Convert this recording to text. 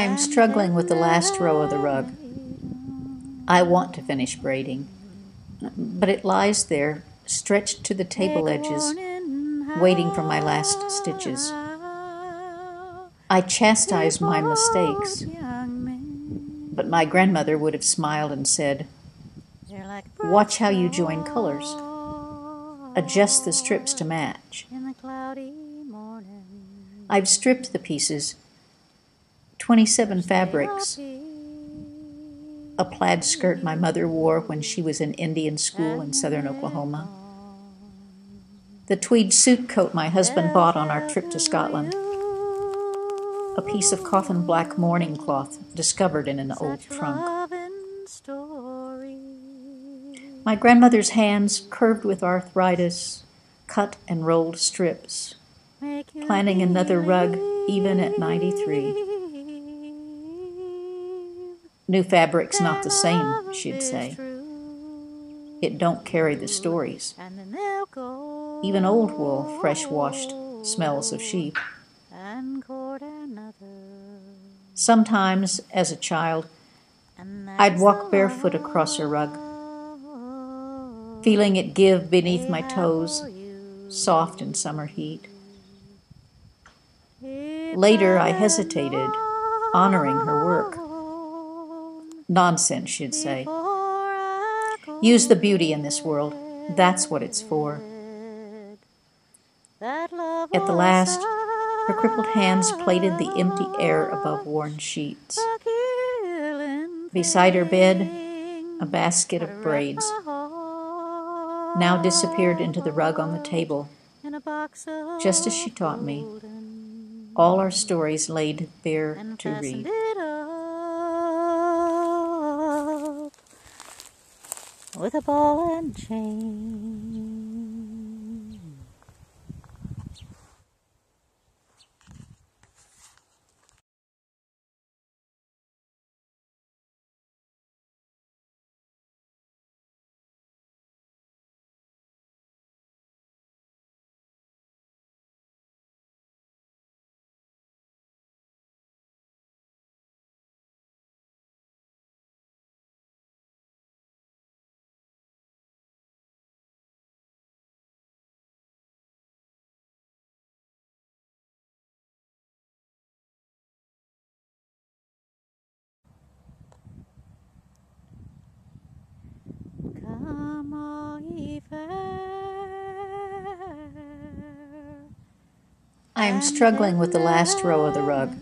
I am struggling with the last row of the rug. I want to finish braiding, but it lies there, stretched to the table edges, waiting for my last stitches. I chastise my mistakes, but my grandmother would have smiled and said, Watch how you join colors. Adjust the strips to match. I've stripped the pieces, 27 fabrics, a plaid skirt my mother wore when she was in Indian school in southern Oklahoma, the tweed suit coat my husband bought on our trip to Scotland, a piece of coffin black mourning cloth discovered in an old trunk. My grandmother's hands, curved with arthritis, cut and rolled strips, planning another rug even at 93. New fabric's not the same, she'd say. It don't carry the stories. Even old wool, fresh washed, smells of sheep. Sometimes, as a child, I'd walk barefoot across her rug, feeling it give beneath my toes, soft in summer heat. Later, I hesitated, honoring her work. Nonsense, she'd say. Use the beauty in this world. That's what it's for. At the last, her crippled hands plaited the empty air above worn sheets. Beside her bed, a basket of braids now disappeared into the rug on the table, just as she taught me. All our stories laid bare to read. With a ball and chain. I am struggling with the last row of the rug.